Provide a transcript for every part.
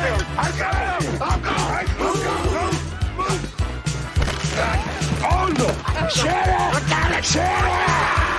What is wrong with this? Oh, shit! Hit the floor, baby. See, I choke.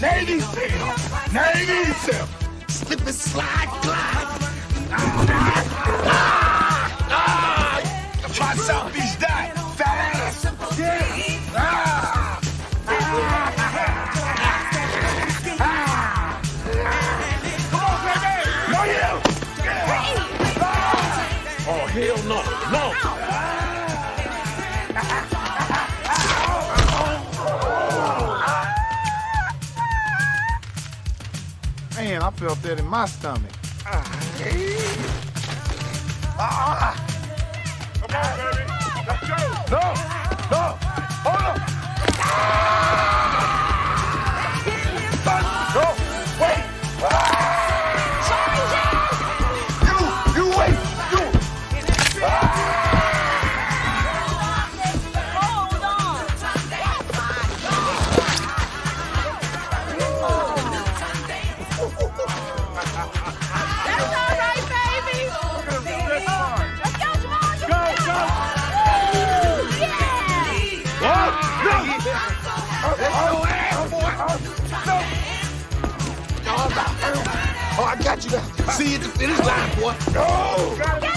Navy SEAL. Navy SEAL. Slip and slide, glide. Hell no. No. Man, I felt that in my stomach. Ah, Come ah, ah, on, Oh, I got you now. See you at the finish line, boy. No. Get up, baby.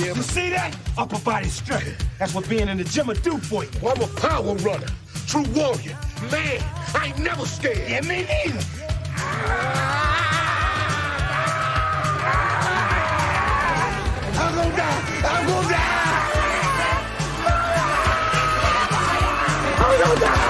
Get up. You see that? Upper body strength. That's what being in the gym will do for you. I'm a power runner, true warrior. Man, I ain't never scared. Yeah, me neither. I'm Yoda!